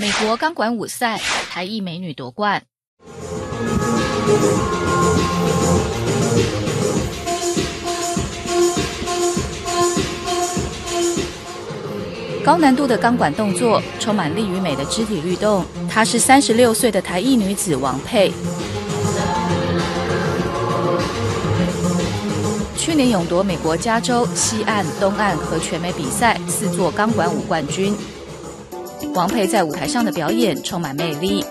美国钢管舞赛，台裔美女夺冠。高难度的钢管动作，充满力与美的肢体律动。她是三十六岁的台裔女子王佩。去年勇夺美国加州西岸、东岸和全美比赛四座钢管舞冠军。王佩在舞台上的表演充满魅力。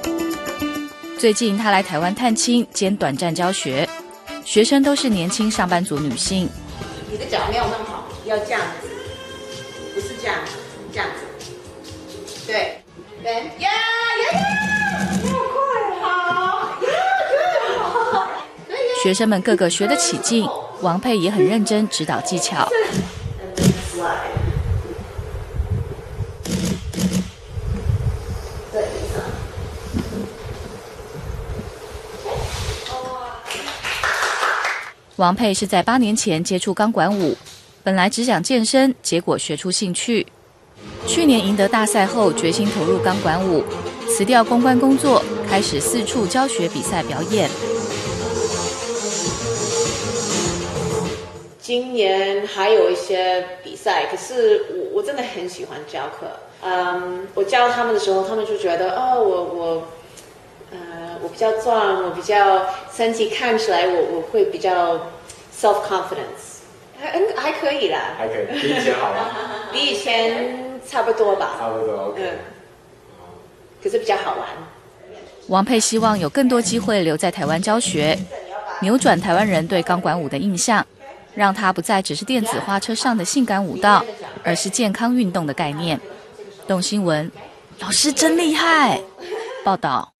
最近她来台湾探亲兼短暂教学，学生都是年轻上班族女性。你的脚没有弄好，要这样子，不是这样，这样子。对，对，呀呀呀！好快，好，呀，好。学生们个个学得起劲。王佩也很认真指导技巧。王佩是在八年前接触钢管舞，本来只想健身，结果学出兴趣。去年赢得大赛后，决心投入钢管舞，辞掉公关工作，开始四处教学比赛表演。今年还有一些比赛，可是我我真的很喜欢教课。嗯，我教他们的时候，他们就觉得哦，我我，呃，我比较壮，我比较身体看起来，我我会比较 self confidence，还还可以啦，还可以，比以前好吗？比以前差不多吧，差不多 OK。嗯，可是比较好玩。王佩希望有更多机会留在台湾教学，扭转台湾人对钢管舞的印象。让它不再只是电子花车上的性感舞蹈，而是健康运动的概念。动新闻，老师真厉害！报道。